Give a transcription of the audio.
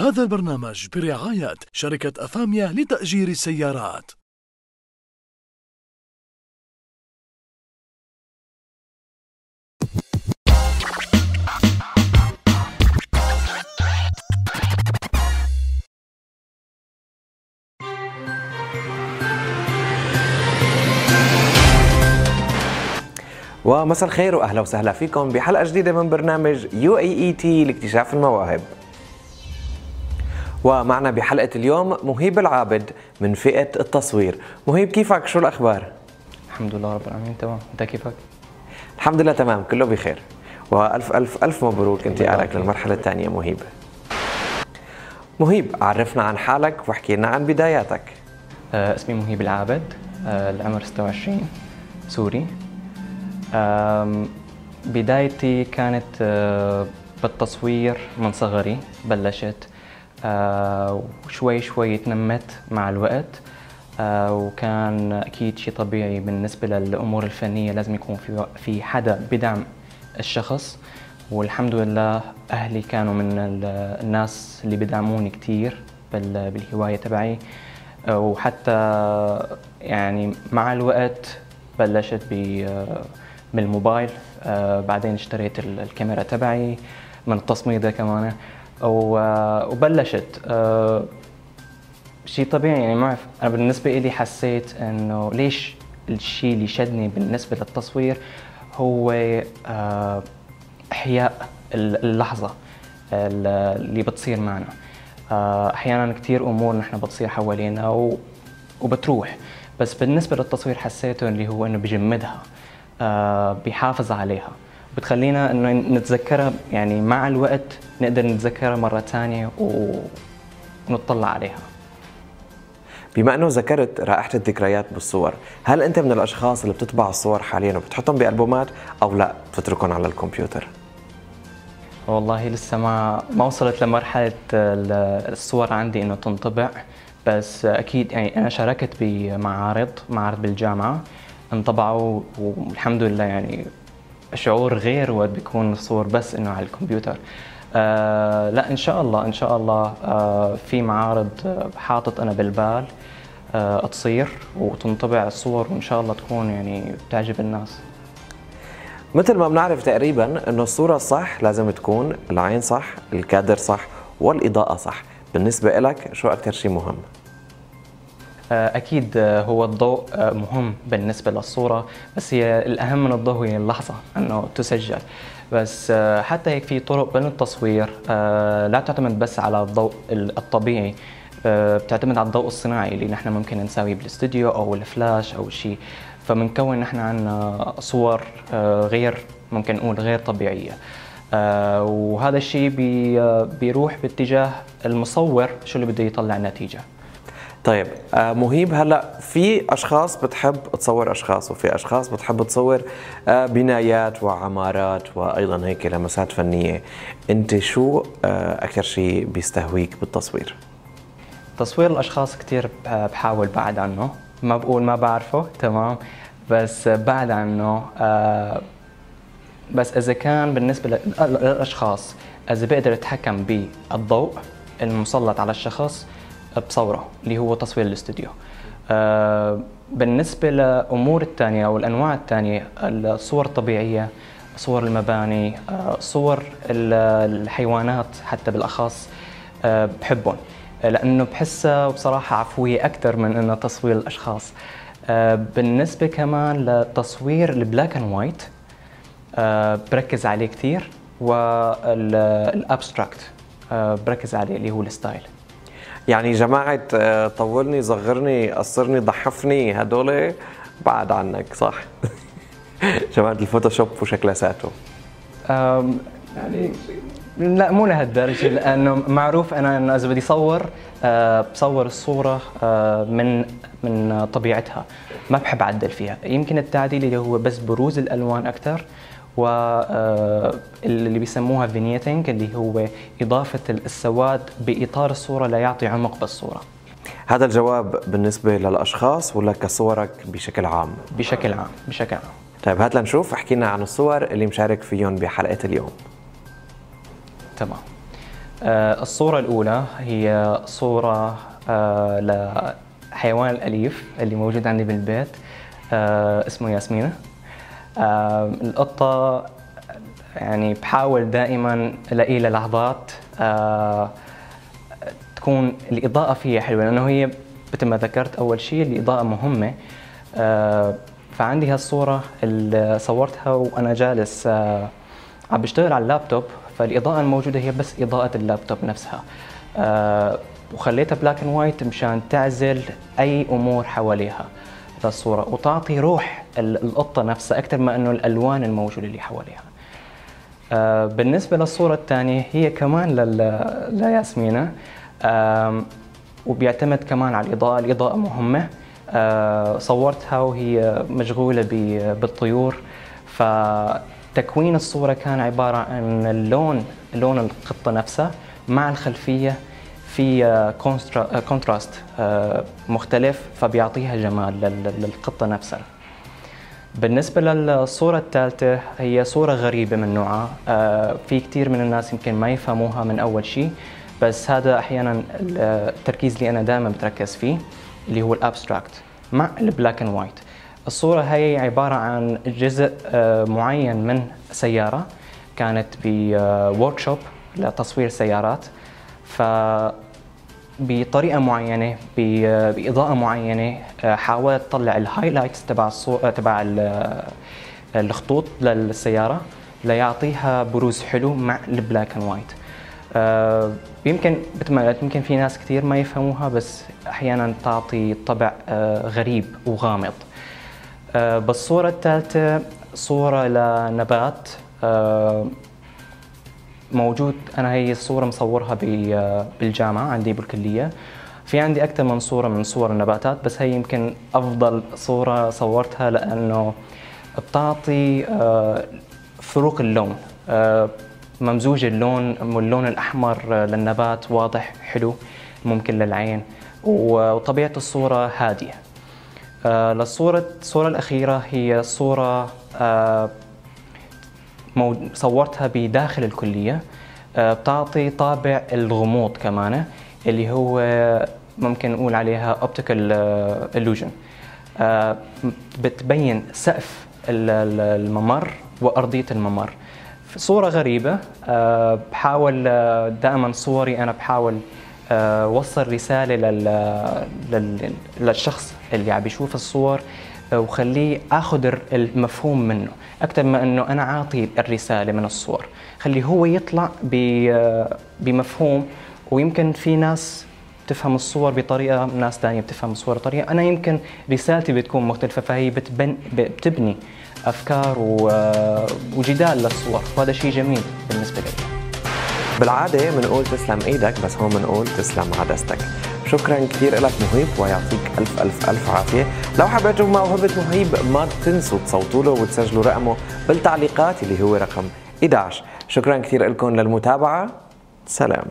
هذا البرنامج برعاية شركة أفاميا لتأجير السيارات ومساء الخير وأهلا وسهلا فيكم بحلقة جديدة من برنامج UAET لاكتشاف المواهب. ومعنا بحلقة اليوم مهيب العابد من فئة التصوير. مهيب كيفك؟ شو الأخبار؟ الحمد لله رب العالمين تمام أنت كيفك الحمد لله تمام كله بخير. وألف ألف ألف مبروك انتقالك للمرحلة الثانية مهيب. مهيب عرفنا عن حالك واحكي لنا عن بداياتك. آه اسمي مهيب العابد آه العمر 26 سوري آم، بدايتي كانت آه، بالتصوير من صغري بلشت آه، وشوي شوي تنمت مع الوقت. آه، وكان أكيد شيء طبيعي بالنسبة للأمور الفنية لازم يكون في في حدا بدعم الشخص. والحمد لله أهلي كانوا من ال- الناس اللي بدعموني كثير بالهواية تبعي. آه، وحتى يعني مع الوقت بلشت بالموبايل. آه، بعدين اشتريت ال- الكاميرا تبعي من التصميم كمان. و- وبلشت. آه، شيء طبيعي يعني ما أعرف أنا بالنسبة لي حسيت إنه ليش الشيء اللي شدني بالنسبة للتصوير هو آه، إحياء ال- اللحظة ال- اللي بتصير معنا. آه، أحيانا كثير أمور نحن بتصير حوالينا وبتروح. بس بالنسبة للتصوير حسيته اللي هو إنه بجمدها آه، بيحافظ عليها. بتخلينا إنه نتذكرها يعني مع الوقت نقدر نتذكرها مرة ثانية ونطلع عليها بما إنه ذكرت رائحة الذكريات بالصور، هل أنت من الأشخاص اللي بتطبع الصور حاليا وبتحطهم بألبومات أو لا بتتركهم على الكمبيوتر؟ والله لسه ما ما وصلت لمرحلة ال- الصور عندي إنه تنطبع بس أكيد يعني أنا شاركت بمعارض معارض بالجامعة انطبعوا والحمد لله يعني شعور غير وقت بيكون الصور بس إنه على الكمبيوتر. آه لا إن شاء الله إن شاء الله آه في معارض حاطط أنا بالبال آه تصير وتنطبع الصور وإن شاء الله تكون يعني بتعجب الناس. مثل ما بنعرف تقريبا إنه الصورة الصح لازم تكون العين صح، الكادر صح، والإضاءة صح، بالنسبة لك شو أكثر شيء مهم؟ آه، أكيد آه، هو الضوء آه، مهم بالنسبة للصورة بس هي الأهم من الضوء هي اللحظة أنه تسجل. بس حتى هيك في طرق بين التصوير لا تعتمد بس على الضوء ال- الطبيعي بتعتمد على الضوء الصناعي اللي نحن ممكن نساويه بالاستوديو أو الفلاش أو شيء فبنكون نحن عنا صور غير ممكن نقول غير طبيعية. آه، وهذا الشيء بي بيروح باتجاه المصور شو اللي بده يطلع نتيجة طيب آه، مهيب هلا في أشخاص بتحب تصور أشخاص وفي أشخاص بتحب تصور آه، بنايات وعمارات وأيضا هيك لمسات فنية. أنت شو آه، أكثر شيء بيستهويك بالتصوير؟ تصوير الأشخاص كثير بحاول بعد عنه. ما بقول ما بعرفه تمام. بس بعد عنه بس إذا كان بالنسبة لل- للأشخاص إذا بقدر أتحكم بالضوء المسلط على الشخص بصورة اللي هو تصوير الاستوديو. آه، بالنسبة لأمور الثانية أو الأنواع الثانية الصور الطبيعية صور المباني آه، صور ال- الحيوانات حتى بالأخص آه، بحبهم. لأنه بحسها بصراحة عفوية أكثر من إنه تصوير الأشخاص. بالنسبة كمان لتصوير ال black and white بركز عليه كثير وال abstract بركز عليه اللي هو ال style. يعني جماعة آه، طولني صغرني قصرني ضعفني هدول بعد عنك صح؟ جماعة ال Photoshop وشكلساته أم، يعني لا مو لهالدرجة لأنه معروف أنا انه إذا بدي صور أه بصور الصورة أه من من طبيعتها. ما بحب أعدل فيها. يمكن التعديل اللي هو بس بروز الألوان أكثر و آه، بيسموها فينيتنج اللي هو إضافة السواد بإطار الصورة ليعطي عمق بالصورة. هذا الجواب بالنسبة للأشخاص ولا كصورك بشكل عام؟ بشكل عام بشكل عام. طيب هات لنشوف احكي لنا عن الصور اللي مشارك فيهم بحلقة اليوم. تمام. آه، الصورة الأولى هي صورة آه، لحيوان الأليف اللي موجود عندي بالبيت اسمه ياسمينة. القطة يعني بحاول دائما الاقي لها لحظات آه، تكون الإضاءة فيها حلوة لأنه هي مثل ما ذكرت أول شيء الإضاءة مهمة. آه، فعندي هالصورة اللي صورتها وأنا جالس آه، عم بشتغل على اللابتوب. فالإضاءة الموجودة هي بس إضاءة اللابتوب نفسها. آه، وخليتها black and white مشان تعزل أي أمور حواليها. الصورة. وتعطي روح ال- القطة نفسها أكثر ما إنه الألوان الموجودة اللي حواليها. آه، بالنسبة للصورة الثانية هي كمان لياسمينة وبيعتمد كمان على الإضاءة. الإضاءة مهمة. آه، صورتها وهي مشغولة ب- بالطيور. فتكوين الصورة كان عبارة عن اللون لون القطة نفسها مع الخلفية. في آه، contra- آه، contrast آه، مختلف فبيعطيها جمال لل- للقطة نفسها. بالنسبة للصورة الثالثة هي صورة غريبة من نوعها. آه، في كثير من الناس يمكن ما يفهموها من أول شيء بس هذا أحيانا التركيز اللي أنا دائما بتركز فيه اللي هو ال abstract مع ال black and white الصورة هي عبارة عن جزء آه، معين من سيارة كانت ب workshop لتصوير سيارات. ف بطريقه معينه بإضاءة معينة آه، حاولت تطلع ال highlights تبع الصو... تبع ال- الخطوط للسيارة ليعطيها بروز حلو مع ال black and white آه، يمكن مثل ما قلت يمكن في ناس كثير ما يفهموها بس أحيانا تعطي طابع آه، غريب وغامض. آه، بالصورة الثالثة صورة لنبات. آه، موجود. أنا هي الصورة مصورها بالجامعة عندي بالكلية. في عندي أكثر من صورة من صور النباتات بس هي يمكن أفضل صورة صورتها لأنه بتعطي آه، فروق اللون. آه، ممزوج اللون واللون الأحمر آه، للنبات واضح حلو ممكن للعين. وطبيعة الصورة هادية. للصورة الصورة الأخيرة هي مو- صورتها بداخل الكلية آه، بتعطي طابع الغموض كمان اللي هو ممكن نقول عليها optical آه، illusion آه، بتبين سقف ال- ال- الممر وأرضية الممر صورة غريبة آه، بحاول دائما صوري أنا بحاول وصل. لل... للشخص اللي عم بيشوف الصور وخليه آخذ المفهوم منه أكثر ما إنه أنا عاطي الرسالة من الصور. خليه هو يطلع بمفهوم ويمكن في ناس بتفهم الصور بطريقة ناس ثانية بتفهم الصور بطريقة. أنا يمكن رسالتي بتكون مختلفة فهي بتبن... بتبني أفكار وجدال للصور. وهذا شيء جميل بالنسبة لي. بالعادة بنقول تسلم إيدك بس هون بنقول تسلم عدستك. شكرا كثير لك مهيب ويعطيك ألف ألف ألف عافية. لو حبيتوا موهبة مهيب ما تنسوا تصوتوا له وتسجلوا رقمه بالتعليقات اللي هو رقم 11 شكرا كثير لكم للمتابعة. سلام.